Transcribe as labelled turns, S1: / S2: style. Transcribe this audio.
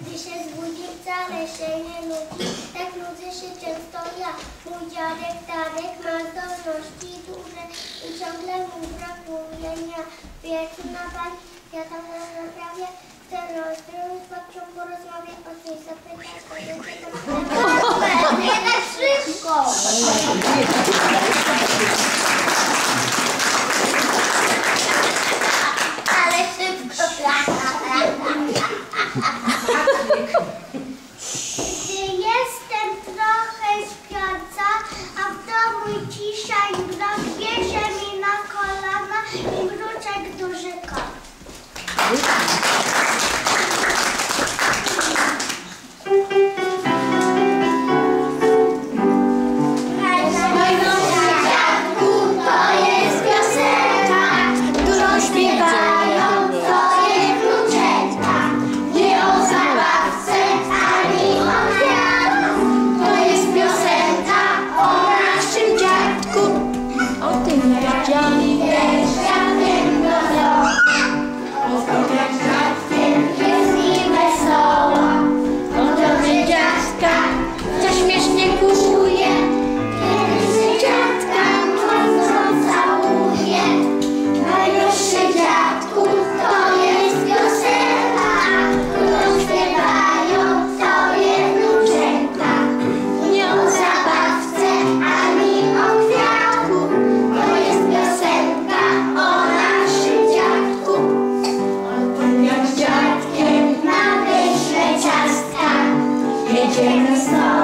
S1: gdy się zbudzi, wcale się nie nudzi. Tak nudzę się często ja. Mój dziadek Tadek ma zdolności duże i ciągle mu brakuje dnia. Wieczna pan, ja tam na naprawie. Chcę rozwiązać, z babcią porozmawiać, o coś zapytać, Jestem trochę śpiąca, a w domu cisza i mrok bierze mi na kolana i mruczek duży kot.
S2: James Star.